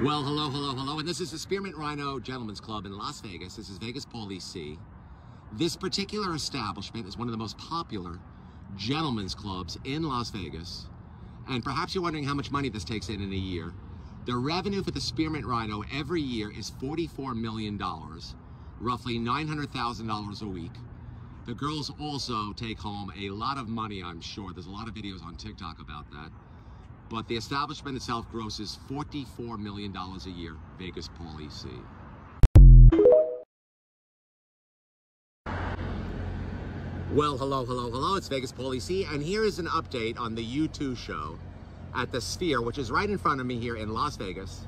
Well, hello, hello, hello. And this is the Spearmint Rhino Gentlemen's Club in Las Vegas. This is Vegas Pauly C. This particular establishment is one of the most popular gentlemen's clubs in Las Vegas. And perhaps you're wondering how much money this takes in in a year. The revenue for the Spearmint Rhino every year is $44 million, roughly $900,000 a week. The girls also take home a lot of money, I'm sure. There's a lot of videos on TikTok about that but the establishment itself grosses $44 million a year, Vegas Pauly C. Well, hello, hello, hello, it's Vegas Pauly C, and here is an update on the U2 show at the Sphere, which is right in front of me here in Las Vegas.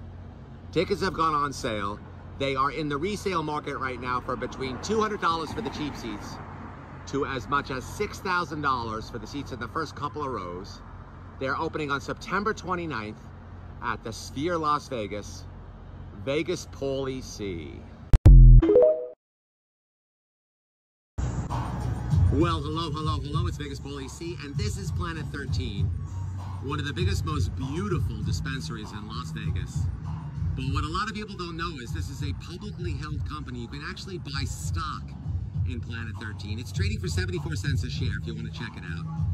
Tickets have gone on sale. They are in the resale market right now for between $200 for the cheap seats to as much as $6,000 for the seats in the first couple of rows. They're opening on September 29th at the Sphere Las Vegas, Vegas Pauly C. Well, hello, hello, hello, it's Vegas Pauly C, and this is Planet 13, one of the biggest, most beautiful dispensaries in Las Vegas. But what a lot of people don't know is this is a publicly held company. You can actually buy stock in Planet 13. It's trading for 74 cents a share if you want to check it out.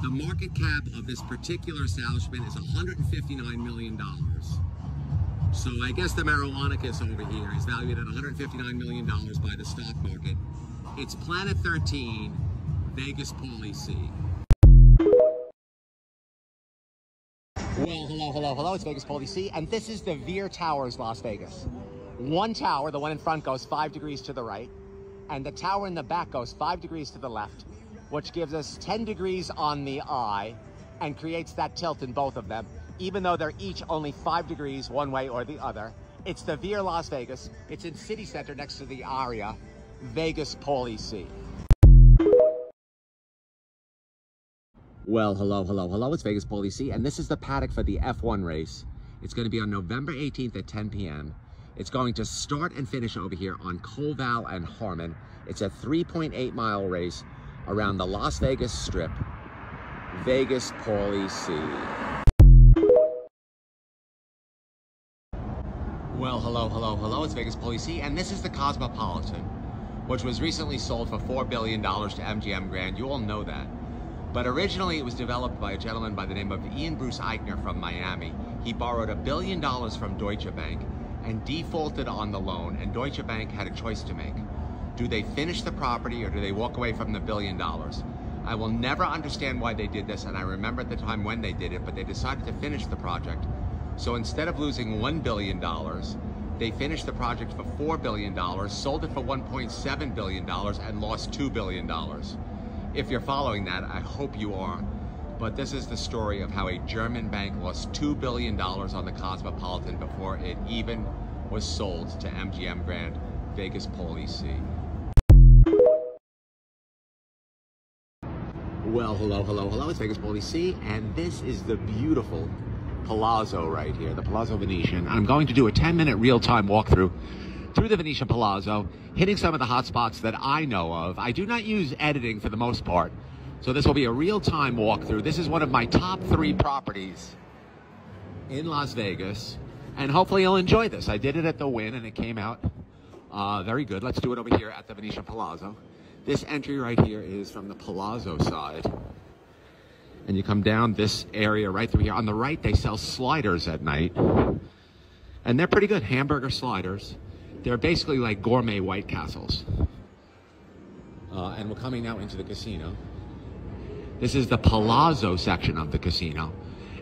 The market cap of this particular establishment is $159 million. So I guess the Marijuanicus over here is valued at $159 million by the stock market. It's Planet 13, Vegas Pauly C. Well, hello, hello, hello, it's Vegas Pauly C, and this is the Veer Towers, Las Vegas. One tower, the one in front, goes five degrees to the right, and the tower in the back goes five degrees to the left, which gives us 10 degrees on the eye and creates that tilt in both of them, even though they're each only five degrees one way or the other. It's the Veer Las Vegas. It's in City Center next to the Aria, Vegas Pauly C. Well, hello, hello, hello. It's Vegas Pauly C, and this is the paddock for the F1 race. It's going to be on November 18th at 10 p.m. It's going to start and finish over here on Koval and Harmon. It's a 3.8 mile race around the Las Vegas Strip, Vegas Pauly C. Well, hello, hello, hello, it's Vegas Pauly C, and this is the Cosmopolitan, which was recently sold for $4 billion to MGM Grand. You all know that. But originally it was developed by a gentleman by the name of Ian Bruce Eichner from Miami. He borrowed a billion dollars from Deutsche Bank and defaulted on the loan, and Deutsche Bank had a choice to make. Do they finish the property or do they walk away from the billion dollars? I will never understand why they did this, and I remember at the time when they did it, but they decided to finish the project. So instead of losing $1 billion, they finished the project for $4 billion, sold it for $1.7 billion, and lost $2 billion. If you're following that, I hope you are. But this is the story of how a German bank lost $2 billion on the Cosmopolitan before it even was sold to MGM Grand Vegas C. Well, hello, hello, hello. It's Vegas Pauly C, and this is the beautiful Palazzo right here, the Palazzo Venetian. I'm going to do a 10-minute real-time walkthrough through the Venetian Palazzo, hitting some of the hot spots that I know of. I do not use editing for the most part, so this will be a real-time walkthrough. This is one of my top three properties in Las Vegas, and hopefully you'll enjoy this. I did it at the Wynn, and it came out uh, very good. Let's do it over here at the Venetian Palazzo. This entry right here is from the Palazzo side. And you come down this area right through here. On the right, they sell sliders at night. And they're pretty good, hamburger sliders. They're basically like gourmet White Castles. Uh, and we're coming now into the casino. This is the Palazzo section of the casino.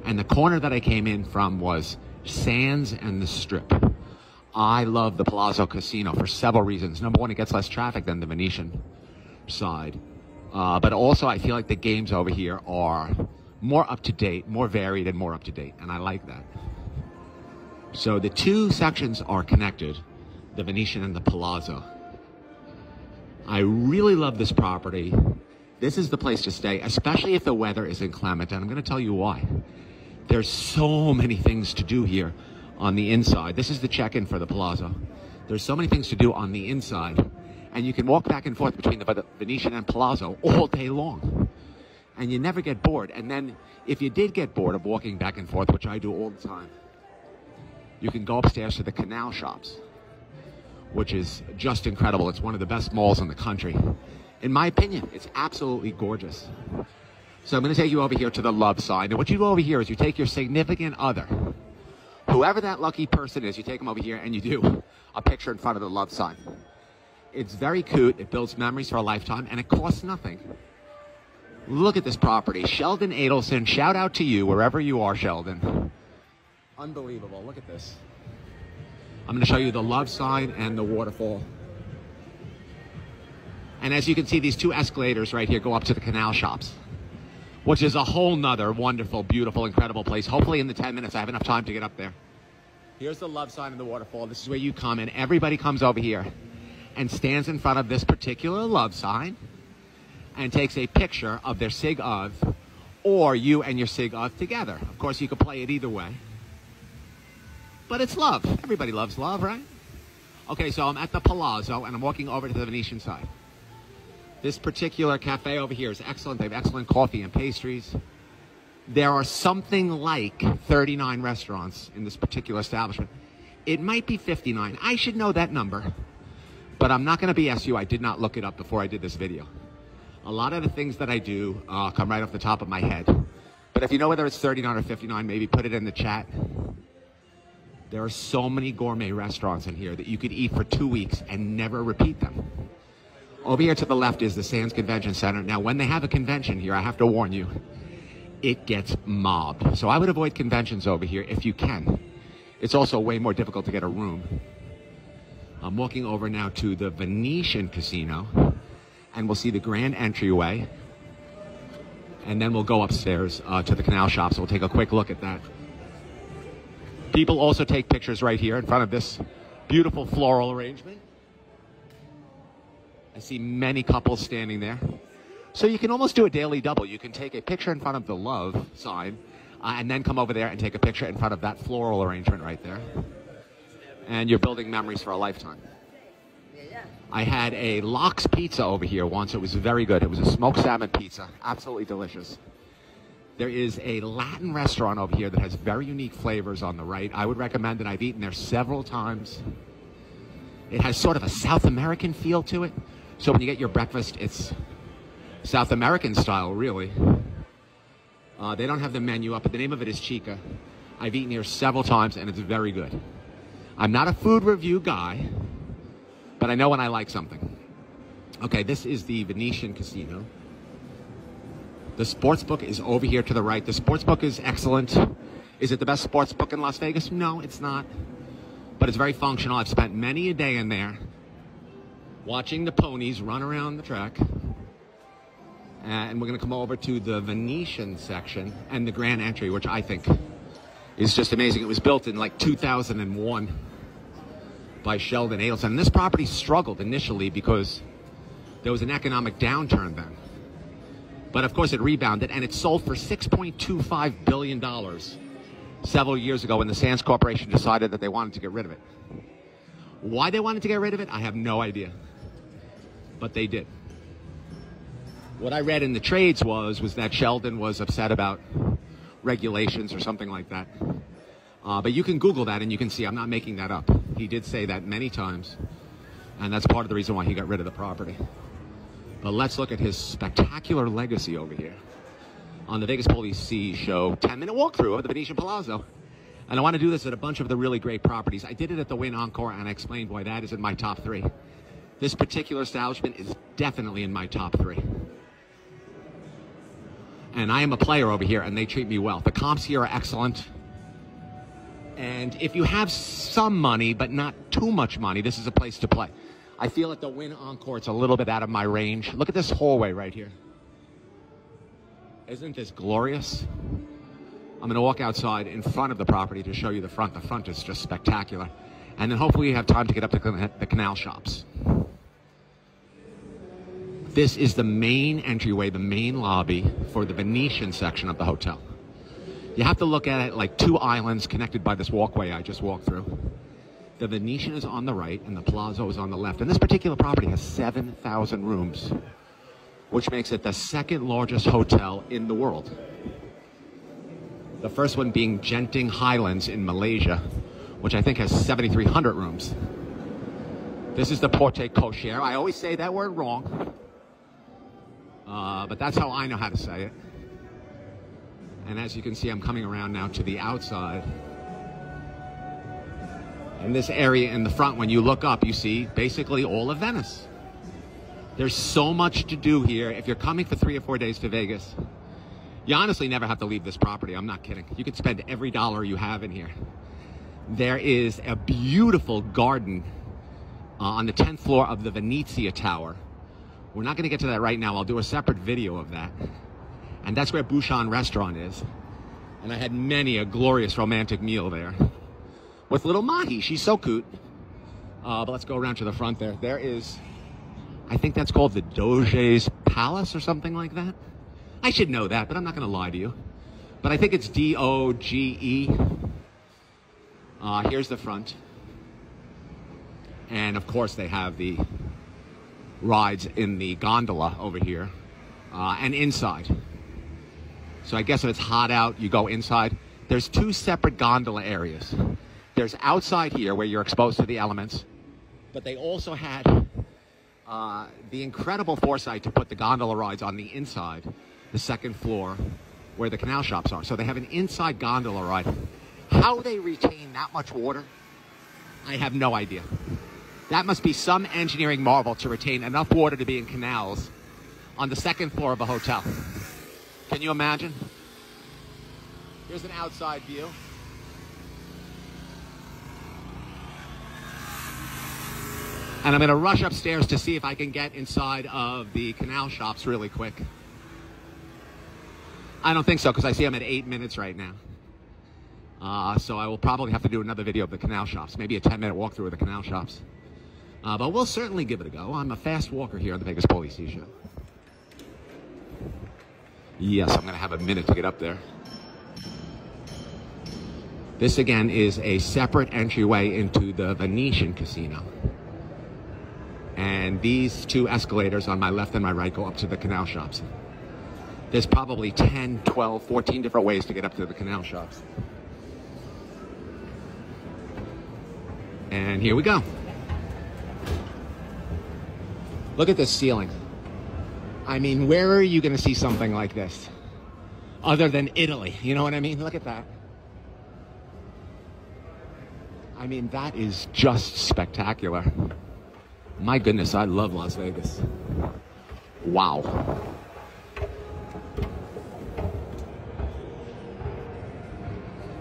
And the corner that I came in from was Sands and the Strip. I love the Palazzo Casino for several reasons. Number one, it gets less traffic than the Venetian side. Uh, but also, I feel like the games over here are more up to date, more varied, and more up to date, and I like that. So the two sections are connected, the Venetian and the Palazzo. I really love this property. This is the place to stay, especially if the weather is inclement, and I'm going to tell you why. There's so many things to do here on the inside. This is the check-in for the Palazzo. There's so many things to do on the inside and you can walk back and forth between the Venetian and Palazzo all day long. And you never get bored. And then if you did get bored of walking back and forth, which I do all the time, you can go upstairs to the canal shops, which is just incredible. It's one of the best malls in the country. In my opinion, it's absolutely gorgeous. So I'm going to take you over here to the love sign. And what you do over here is you take your significant other, whoever that lucky person is, you take them over here and you do a picture in front of the love sign. It's very cute. It builds memories for a lifetime and it costs nothing. Look at this property. Sheldon Adelson, shout out to you wherever you are, Sheldon. Unbelievable. Look at this. I'm going to show you the love sign and the waterfall. And as you can see, these two escalators right here go up to the canal shops, which is a whole nother wonderful, beautiful, incredible place. Hopefully in the 10 minutes, I have enough time to get up there. Here's the love sign and the waterfall. This is where you come and everybody comes over here and stands in front of this particular love sign and takes a picture of their sig of or you and your sig of together. Of course, you could play it either way. But it's love. Everybody loves love, right? Okay, so I'm at the Palazzo and I'm walking over to the Venetian side. This particular cafe over here is excellent. They have excellent coffee and pastries. There are something like 39 restaurants in this particular establishment. It might be 59. I should know that number. But I'm not going to BS you. I did not look it up before I did this video. A lot of the things that I do uh, come right off the top of my head. But if you know whether it's 39 or 59, maybe put it in the chat. There are so many gourmet restaurants in here that you could eat for two weeks and never repeat them. Over here to the left is the Sands Convention Center. Now, when they have a convention here, I have to warn you, it gets mobbed. So I would avoid conventions over here if you can. It's also way more difficult to get a room. I'm walking over now to the Venetian Casino, and we'll see the grand entryway. And then we'll go upstairs uh, to the canal shops. We'll take a quick look at that. People also take pictures right here in front of this beautiful floral arrangement. I see many couples standing there. So you can almost do a daily double. You can take a picture in front of the love sign uh, and then come over there and take a picture in front of that floral arrangement right there. And you're building memories for a lifetime. I had a Lox pizza over here once. It was very good. It was a smoked salmon pizza. Absolutely delicious. There is a Latin restaurant over here that has very unique flavors on the right. I would recommend it. I've eaten there several times. It has sort of a South American feel to it. So when you get your breakfast, it's South American style, really. Uh, they don't have the menu up, but the name of it is Chica. I've eaten here several times, and it's very good. I'm not a food review guy, but I know when I like something. Okay, this is the Venetian Casino. The sports book is over here to the right. The sports book is excellent. Is it the best sports book in Las Vegas? No, it's not. But it's very functional. I've spent many a day in there watching the ponies run around the track. And we're going to come over to the Venetian section and the grand entry, which I think is just amazing. It was built in like 2001 by Sheldon Adelson. And this property struggled initially because there was an economic downturn then. But of course, it rebounded and it sold for $6.25 billion several years ago when the Sands Corporation decided that they wanted to get rid of it. Why they wanted to get rid of it, I have no idea. But they did. What I read in the trades was was that Sheldon was upset about regulations or something like that. Uh, but you can Google that and you can see I'm not making that up. He did say that many times, and that's part of the reason why he got rid of the property. But let's look at his spectacular legacy over here on the Vegas Pauly C show 10 minute walkthrough of the Venetian Palazzo. And I want to do this at a bunch of the really great properties. I did it at the Wynn Encore and I explained why that is in my top three. This particular establishment is definitely in my top three. And I am a player over here and they treat me well. The comps here are excellent. And if you have some money, but not too much money, this is a place to play. I feel at the Wynn Encore, it's a little bit out of my range. Look at this hallway right here. Isn't this glorious? I'm going to walk outside in front of the property to show you the front. The front is just spectacular. And then hopefully you have time to get up to the canal shops. This is the main entryway, the main lobby for the Venetian section of the hotel. You have to look at it like two islands connected by this walkway I just walked through. The Venetian is on the right and the Palazzo is on the left. And this particular property has 7,000 rooms, which makes it the second largest hotel in the world. The first one being Genting Highlands in Malaysia, which I think has 7,300 rooms. This is the Porte Cochere. I always say that word wrong, uh, but that's how I know how to say it. And as you can see, I'm coming around now to the outside. And this area in the front, when you look up, you see basically all of Venice. There's so much to do here. If you're coming for three or four days to Vegas, you honestly never have to leave this property. I'm not kidding. You could spend every dollar you have in here. There is a beautiful garden uh, on the 10th floor of the Venezia Tower. We're not going to get to that right now. I'll do a separate video of that. And that's where Bouchon Restaurant is. And I had many a glorious romantic meal there with little Mahi. She's so cute. Uh, but let's go around to the front there. There is, I think that's called the Doge's Palace or something like that. I should know that, but I'm not going to lie to you. But I think it's D O G E. Uh, here's the front. And of course, they have the rides in the gondola over here uh, and inside. So I guess if it's hot out, you go inside. There's two separate gondola areas. There's outside here where you're exposed to the elements, but they also had uh, the incredible foresight to put the gondola rides on the inside, the second floor, where the canal shops are. So they have an inside gondola ride. How they retain that much water, I have no idea. That must be some engineering marvel to retain enough water to be in canals on the second floor of a hotel. Can you imagine? Here's an outside view. And I'm going to rush upstairs to see if I can get inside of the canal shops really quick. I don't think so because I see I'm at eight minutes right now. Uh, so I will probably have to do another video of the canal shops, maybe a 10 minute walkthrough of the canal shops. Uh, but we'll certainly give it a go. I'm a fast walker here on the Vegas Pauly C Show. Yes, I'm going to have a minute to get up there. This again is a separate entryway into the Venetian Casino. And these two escalators on my left and my right go up to the canal shops. There's probably 10, 12, 14 different ways to get up to the canal shops. And here we go. Look at this ceiling. I mean, where are you going to see something like this? Other than Italy. You know what I mean? Look at that. I mean, that is just spectacular. My goodness, I love Las Vegas. Wow.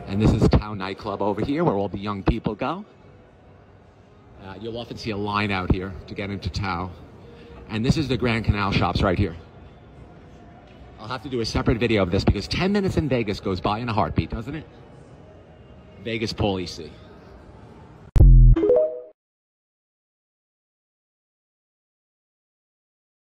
And this is Tao Nightclub over here where all the young people go. Uh, you'll often see a line out here to get into Tao. And this is the Grand Canal shops right here. I'll have to do a separate video of this because 10 minutes in Vegas goes by in a heartbeat, doesn't it? Vegas Pauly C.